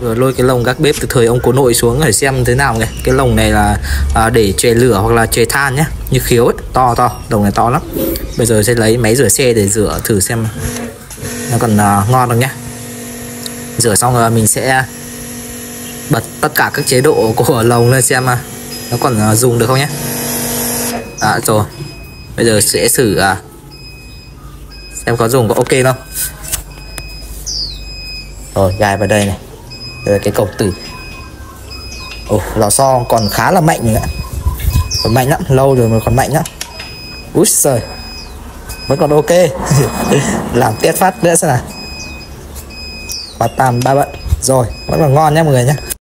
vừa lôi cái lồng gác bếp từ thời ông cố nội xuống để xem thế nào này cái lồng này là à, để chè lửa hoặc là chè than nhé. Như khiếu ấy to to lồng này to lắm. Bây giờ sẽ lấy máy rửa xe để rửa thử xem nó còn à, ngon không nhé. Rửa xong rồi mình sẽ bật tất cả các chế độ của lồng lên xem à, nó còn à, dùng được không nhé. À rồi. Bây giờ sẽ thử à, xem có dùng có ok không. Rồi gài vào đây này đây là cái cầu tử. Ồ, lò xo còn khá là mạnh ạ còn mạnh lắm, lâu rồi mà còn mạnh lắm. Úi giời, vẫn còn ok. Làm tiết phát nữa xem nào. Quả tàm ba bận. Rồi, vẫn còn ngon nhá mọi người nhé